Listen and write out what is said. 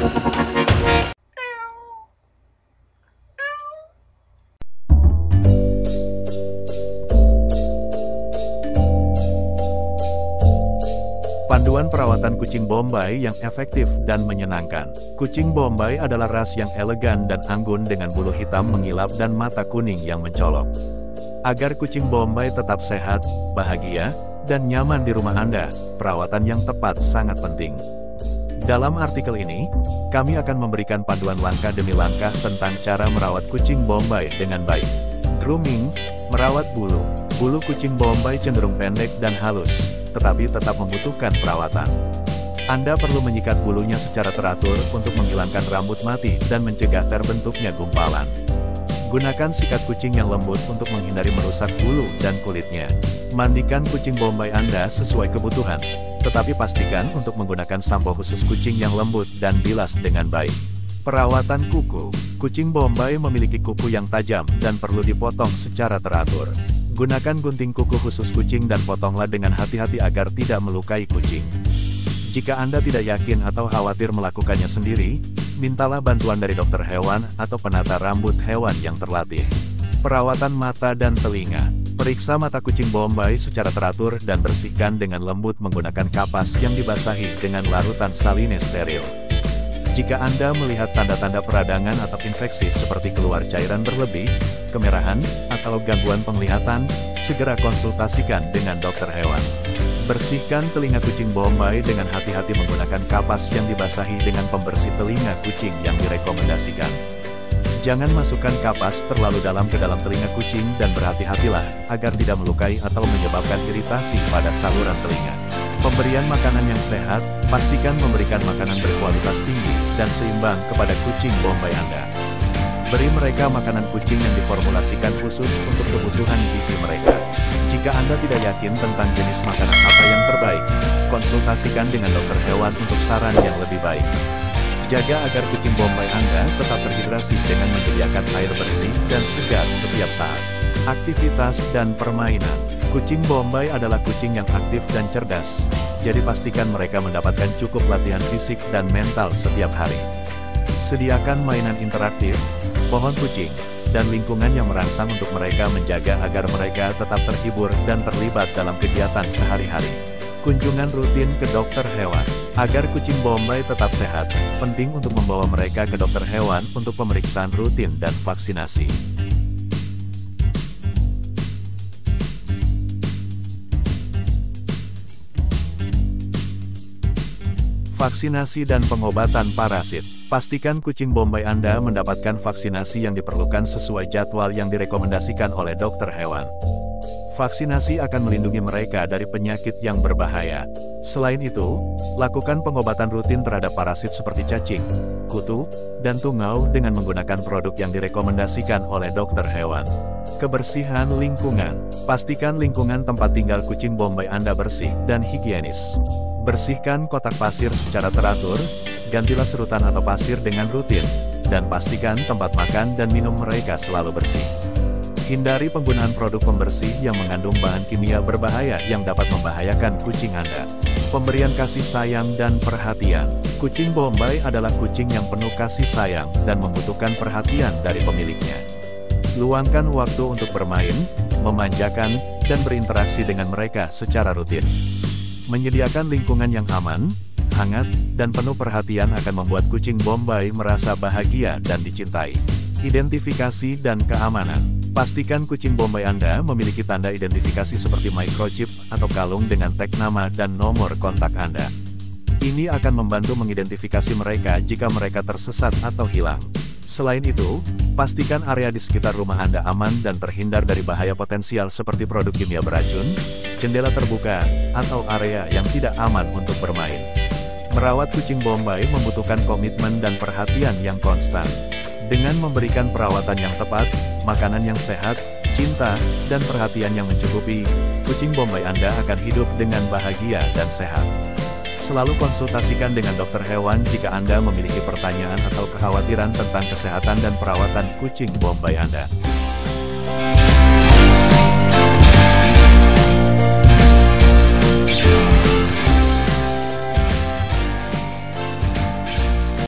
Panduan perawatan kucing Bombay yang efektif dan menyenangkan. Kucing Bombay adalah ras yang elegan dan anggun dengan bulu hitam mengilap dan mata kuning yang mencolok. Agar kucing Bombay tetap sehat, bahagia, dan nyaman di rumah Anda, perawatan yang tepat sangat penting. Dalam artikel ini, kami akan memberikan panduan langkah demi langkah tentang cara merawat kucing Bombay dengan baik. Grooming, merawat bulu. Bulu kucing Bombay cenderung pendek dan halus, tetapi tetap membutuhkan perawatan. Anda perlu menyikat bulunya secara teratur untuk menghilangkan rambut mati dan mencegah terbentuknya gumpalan. Gunakan sikat kucing yang lembut untuk menghindari merusak bulu dan kulitnya. Mandikan kucing Bombay Anda sesuai kebutuhan, tetapi pastikan untuk menggunakan sampo khusus kucing yang lembut dan bilas dengan baik. Perawatan kuku Kucing Bombay memiliki kuku yang tajam dan perlu dipotong secara teratur. Gunakan gunting kuku khusus kucing dan potonglah dengan hati-hati agar tidak melukai kucing. Jika Anda tidak yakin atau khawatir melakukannya sendiri, mintalah bantuan dari dokter hewan atau penata rambut hewan yang terlatih. Perawatan mata dan telinga. Periksa mata kucing Bombay secara teratur dan bersihkan dengan lembut menggunakan kapas yang dibasahi dengan larutan saline steril. Jika Anda melihat tanda-tanda peradangan atau infeksi seperti keluar cairan berlebih, kemerahan, atau gangguan penglihatan, segera konsultasikan dengan dokter hewan. Bersihkan telinga kucing Bombay dengan hati-hati menggunakan kapas yang dibasahi dengan pembersih telinga kucing yang direkomendasikan. Jangan masukkan kapas terlalu dalam ke dalam telinga kucing dan berhati-hatilah agar tidak melukai atau menyebabkan iritasi pada saluran telinga. Pemberian makanan yang sehat, pastikan memberikan makanan berkualitas tinggi dan seimbang kepada kucing Bombay Anda. Beri mereka makanan kucing yang diformulasikan khusus untuk kebutuhan gizi mereka. Jika Anda tidak yakin tentang jenis makanan apa yang terbaik, konsultasikan dengan dokter hewan untuk saran yang lebih baik. Jaga agar kucing Bombay Anda tetap terhidrasi dengan menyediakan air bersih dan segar setiap saat. Aktivitas dan permainan Kucing Bombay adalah kucing yang aktif dan cerdas, jadi pastikan mereka mendapatkan cukup latihan fisik dan mental setiap hari. Sediakan mainan interaktif, pohon kucing, dan lingkungan yang merangsang untuk mereka menjaga agar mereka tetap terhibur dan terlibat dalam kegiatan sehari-hari. Kunjungan rutin ke dokter hewan. Agar kucing Bombay tetap sehat, penting untuk membawa mereka ke dokter hewan untuk pemeriksaan rutin dan vaksinasi. Vaksinasi dan pengobatan parasit. Pastikan kucing Bombay Anda mendapatkan vaksinasi yang diperlukan sesuai jadwal yang direkomendasikan oleh dokter hewan. Vaksinasi akan melindungi mereka dari penyakit yang berbahaya. Selain itu, lakukan pengobatan rutin terhadap parasit seperti cacing, kutu, dan tungau dengan menggunakan produk yang direkomendasikan oleh dokter hewan. Kebersihan lingkungan. Pastikan lingkungan tempat tinggal kucing Bombay Anda bersih dan higienis. Bersihkan kotak pasir secara teratur, gantilah serutan atau pasir dengan rutin, dan pastikan tempat makan dan minum mereka selalu bersih. Hindari penggunaan produk pembersih yang mengandung bahan kimia berbahaya yang dapat membahayakan kucing Anda. Pemberian kasih sayang dan perhatian. Kucing Bombay adalah kucing yang penuh kasih sayang dan membutuhkan perhatian dari pemiliknya. Luangkan waktu untuk bermain, memanjakan, dan berinteraksi dengan mereka secara rutin. Menyediakan lingkungan yang aman, hangat, dan penuh perhatian akan membuat kucing Bombay merasa bahagia dan dicintai. Identifikasi dan keamanan. Pastikan kucing Bombay Anda memiliki tanda identifikasi seperti microchip atau kalung dengan tag nama dan nomor kontak Anda. Ini akan membantu mengidentifikasi mereka jika mereka tersesat atau hilang. Selain itu, pastikan area di sekitar rumah Anda aman dan terhindar dari bahaya potensial seperti produk kimia beracun, jendela terbuka, atau area yang tidak aman untuk bermain. Merawat kucing Bombay membutuhkan komitmen dan perhatian yang konstan. Dengan memberikan perawatan yang tepat, makanan yang sehat, cinta, dan perhatian yang mencukupi, kucing Bombay Anda akan hidup dengan bahagia dan sehat. Selalu konsultasikan dengan dokter hewan jika Anda memiliki pertanyaan atau kekhawatiran tentang kesehatan dan perawatan kucing Bombay Anda.